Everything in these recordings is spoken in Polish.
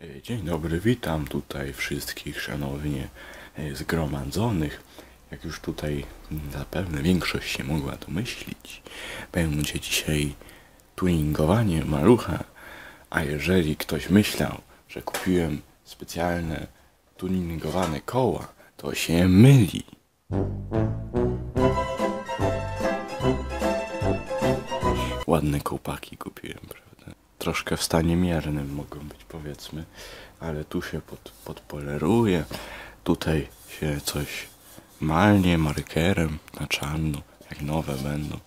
E, Dzień dobry, witam tutaj wszystkich szanownie e, zgromadzonych. Jak już tutaj zapewne większość się mogła domyślić, będzie dzisiaj tuningowanie malucha. A jeżeli ktoś myślał, że kupiłem specjalne tuningowane koła, to się myli. Ładne kołpaki kupiłem, prawda? Troszkę w stanie miernym mogą być, powiedzmy, ale tu się pod, podpoleruje, tutaj się coś malnie markerem na czarno, jak nowe będą.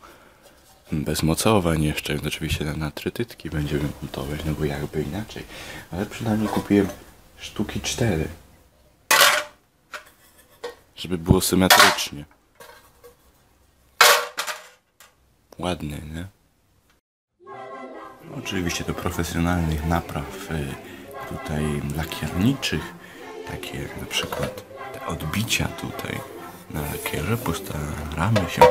Bez mocowań jeszcze, oczywiście na, na trytytki będziemy montować, no bo jakby inaczej. Ale przynajmniej kupiłem sztuki cztery. Żeby było symetrycznie. Ładnie, nie? Oczywiście do profesjonalnych napraw y, tutaj lakierniczych, takie jak na przykład te odbicia tutaj na lakierze, postaramy się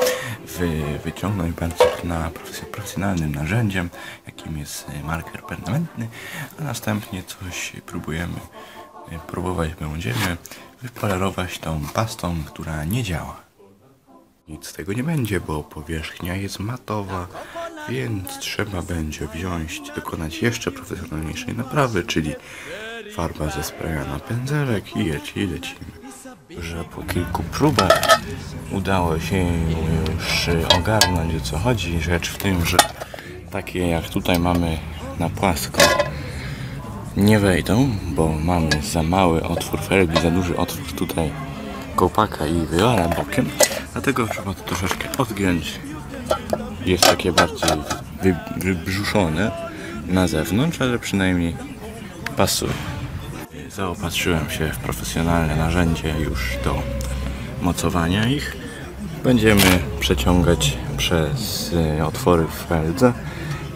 wy, wyciągnąć bardzo na profes- profesjonalnym narzędziem, jakim jest y, marker permanentny, a następnie coś próbujemy, y, próbować będziemy wypolerować tą pastą, która nie działa. Nic z tego nie będzie, bo powierzchnia jest matowa, więc trzeba będzie wziąć, dokonać jeszcze profesjonalniejszej naprawy, czyli farba ze spraya na pędzelek i leci, lecimy. Że po kilku próbach udało się już ogarnąć o co chodzi. Rzecz w tym, że takie jak tutaj mamy na płasko nie wejdą, bo mamy za mały otwór felgi, za duży otwór tutaj kołpaka i wywala bokiem. Dlatego trzeba to troszeczkę odgiąć. Jest takie bardziej wy, wybrzuszone na zewnątrz, ale przynajmniej pasuje. Zaopatrzyłem się w profesjonalne narzędzie już do mocowania ich. Będziemy przeciągać przez y, otwory w feldze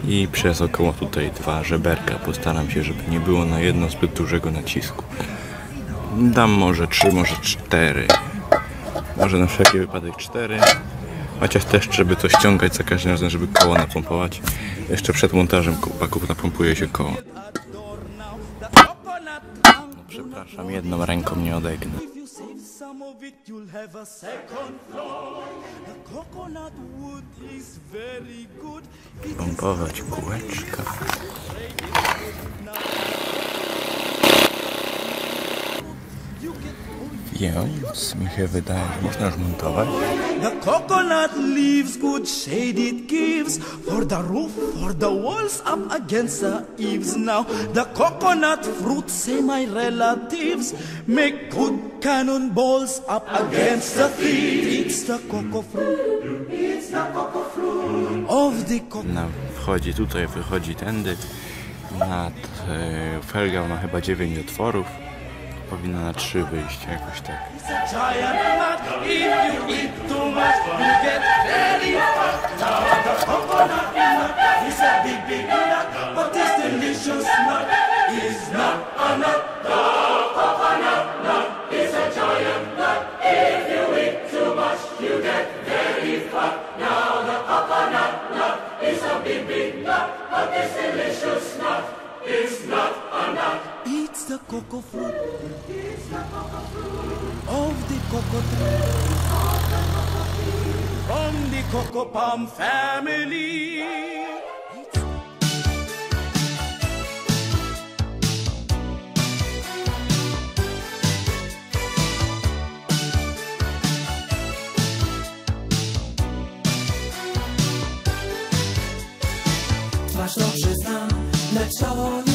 i przez około tutaj dwa żeberka. Postaram się, żeby nie było na jedno zbyt dużego nacisku. Dam może trzy, może cztery. Może na wszelki wypadek cztery. Chociaż też, żeby to ściągać za każdym razem, żeby koło napompować. Jeszcze przed montażem kołpaków napompuje się koło. No, przepraszam, jedną ręką nie odegnę. If you save some of it, you'll have a second floor. The coconut wood is very good. It Pompować kółeczka. Więc mi się wydaje, że można już montować. The coconut leaves good shade it gives for the roof, for the walls up against the eaves. Now the coconut fruit, say my relatives, make good cannonballs up against the thieves. It's the cocoa fruit. It's the cocoa fruit of the cocoa. Na, wchodzi tutaj, wychodzi tędy. Nad e, felga ma chyba 9 otworów. Powinna na 3 wyjść, jakoś tak. It's the cocoa fruit cocoa tree. From the cocoa palm family. Twarz to przyznam, lecz to nie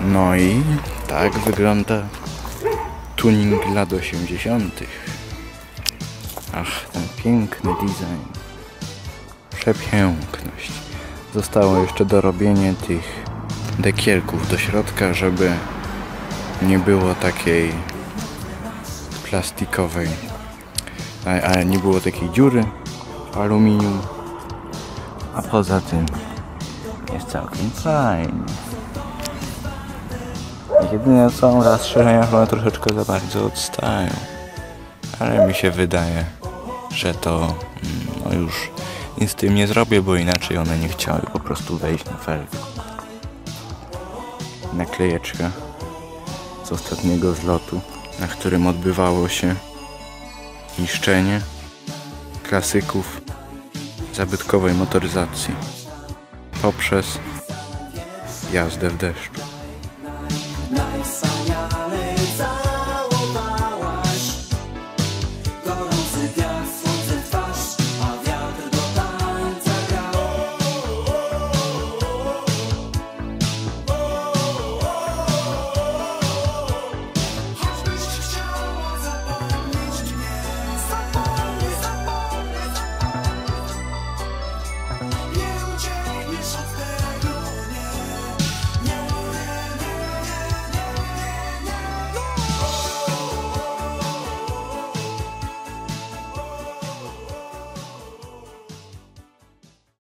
No i tak wygląda tuning lat 80. Ach, ten piękny design. Przepiękność. Zostało jeszcze dorobienie tych dekierków do środka, żeby nie było takiej plastikowej, a, a nie było takiej dziury aluminium. A poza tym jest całkiem fajnie. Jedyne co zastrzeżenia, że one troszeczkę za bardzo odstają. Ale mi się wydaje, że to mm, no już nic z tym nie zrobię, bo inaczej one nie chciały po prostu wejść na felg. Naklejeczka z ostatniego zlotu, na którym odbywało się niszczenie klasyków zabytkowej motoryzacji poprzez jazdę w deszczu.